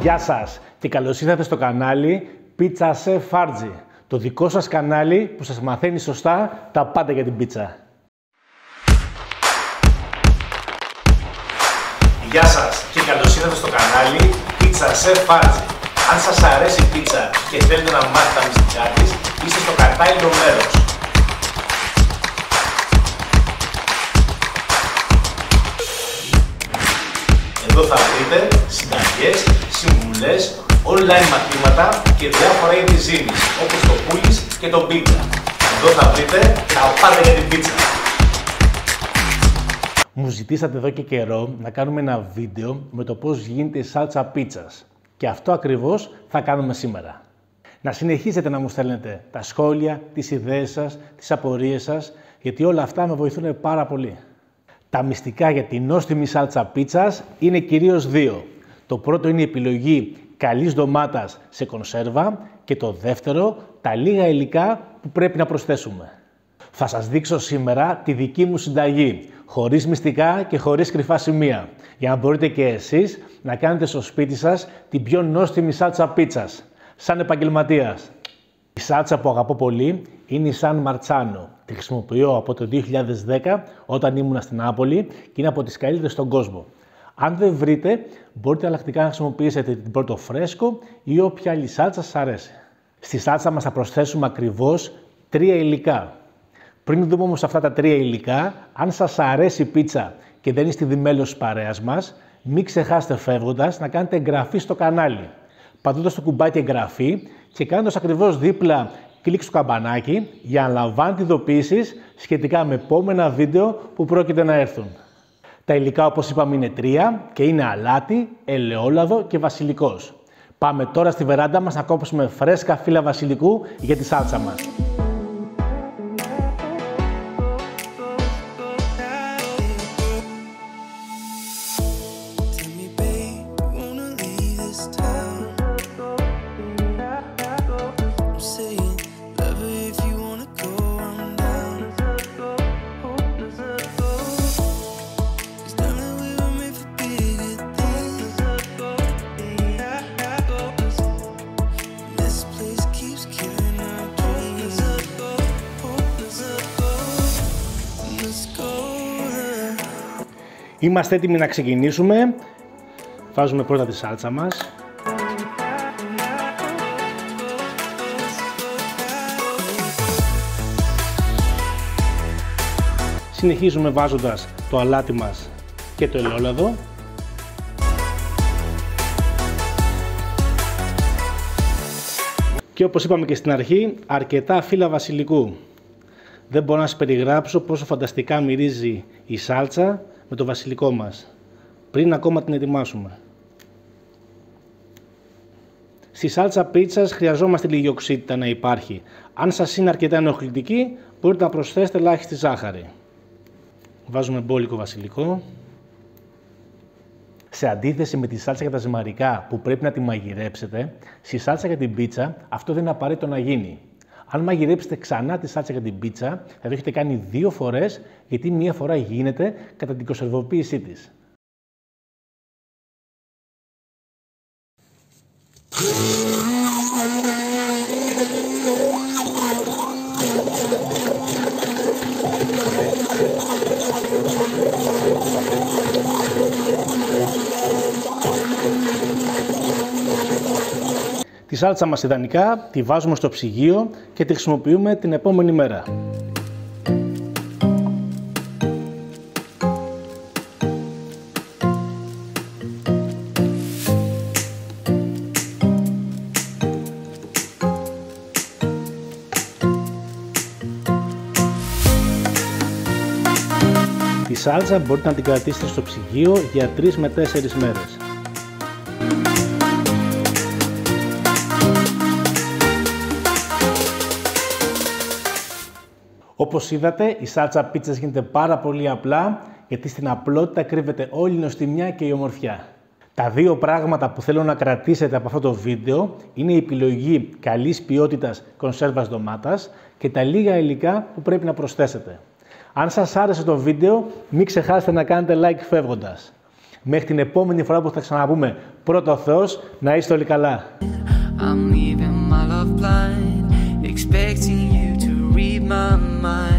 Γεια σας και καλώς ήρθατε στο κανάλι Pizza Chef Fargi, το δικό σας κανάλι που σας μαθαίνει σωστά τα πάντα για την πίτσα. Γεια σας και καλώς ήρθατε στο κανάλι Pizza Chef Fargi. Αν σας αρέσει η πίτσα και θέλετε να μάθετε τα μυστικά της, είστε στο κατάλληλο μέρος. Εδώ θα βρείτε συνταγές, συμβουλές, online μαθήματα και διάφορα είδη ζύμης, όπως το πουλις και το πίτσα. Εδώ θα βρείτε τα πάντα για την πίτσα. Μου ζητήσατε εδώ και καιρό να κάνουμε ένα βίντεο με το πώς γίνεται η σάλτσα πίτσας. Και αυτό ακριβώς θα κάνουμε σήμερα. Να συνεχίσετε να μου στέλνετε τα σχόλια, τις ιδέες σας, τις απορίες σας, γιατί όλα αυτά με βοηθούν πάρα πολύ. Τα μυστικά για την νόστιμη σάλτσα πίτσας είναι κυρίως δύο. Το πρώτο είναι η επιλογή καλής ντομάτας σε κονσέρβα και το δεύτερο, τα λίγα υλικά που πρέπει να προσθέσουμε. Θα σας δείξω σήμερα τη δική μου συνταγή, χωρίς μυστικά και χωρίς κρυφά σημεία, για να μπορείτε και εσείς να κάνετε στο σπίτι σας την πιο νόστιμη σάλτσα πίτσας, σαν επαγγελματίας. Η σάλτσα που αγαπώ πολύ είναι η Σαν Μαρτσάνο. Τη χρησιμοποιώ από το 2010 όταν ήμουν στην Νάπολη και είναι από τις καλύτερες στον κόσμο. Αν δεν βρείτε, μπορείτε αλλακτικά να χρησιμοποιήσετε την πρώτο φρέσκο ή όποια άλλη σάλτσα σας αρέσει. Στη σάλτσα μας θα προσθέσουμε ακριβώς τρία υλικά. Πριν δούμε όμως αυτά τα τρία υλικά, αν σας αρέσει η πίτσα και δεν είστε δι μέλος της παρέας μας, μην ξεχάσετε φεύγοντας να κάνετε εγγραφή στο κανάλι. Πατώντας το κουμπάκι εγγραφή και κάνοντας ακριβώς δίπλα κλικ στο καμπανάκι για να λαμβάνετε ειδοποιήσεις σχετικά με επόμενα βίντεο που πρόκειται να έρθουν. Τα υλικά όπως είπαμε είναι τρία και είναι αλάτι, ελαιόλαδο και βασιλικός. Πάμε τώρα στη βεράντα μας να κόψουμε φρέσκα φύλλα βασιλικού για τη σάλτσα μας. Είμαστε έτοιμοι να ξεκινήσουμε. Βάζουμε πρώτα τη σάλτσα μας. Συνεχίζουμε βάζοντας το αλάτι μας και το ελαιόλαδο. Και όπως είπαμε και στην αρχή, αρκετά φύλλα βασιλικού. Δεν μπορώ να σας περιγράψω πόσο φανταστικά μυρίζει η σάλτσα με το βασιλικό μας, πριν ακόμα την ετοιμάσουμε. Στη σάλτσα πίτσας χρειαζόμαστε λίγη οξύτητα να υπάρχει. Αν σας είναι αρκετά ενοχλητική, μπορείτε να προσθέσετε ελάχιστη ζάχαρη. Βάζουμε μπόλικο βασιλικό. Σε αντίθεση με τη σάλτσα για τα ζυμαρικά που πρέπει να τη μαγειρέψετε, στη σάλτσα για την πίτσα αυτό δεν είναι απαραίτητο να γίνει. Αν μαγειρέψετε ξανά τη σάλτσα για την πίτσα, θα το έχετε κάνει δύο φορές, γιατί μία φορά γίνεται κατά την κοσερβοποίησή της. Τη σάλτσα μας ιδανικά τη βάζουμε στο ψυγείο και τη χρησιμοποιούμε την επόμενη μέρα. Τη σάλτσα μπορείτε να την κρατήσετε στο ψυγείο για 3 με 4 μέρες. Όπως είδατε, η σάλτσα πίτσας γίνεται πάρα πολύ απλά, γιατί στην απλότητα κρύβεται όλη η νοστιμιά και η ομορφιά. Τα δύο πράγματα που θέλω να κρατήσετε από αυτό το βίντεο είναι η επιλογή καλής ποιότητας κονσέρβας ντομάτας και τα λίγα υλικά που πρέπει να προσθέσετε. Αν σας άρεσε το βίντεο, μην ξεχάσετε να κάνετε like φεύγοντας. Μέχρι την επόμενη φορά που θα ξαναπούμε πρώτο Θεός, να είστε όλοι καλά. My mind.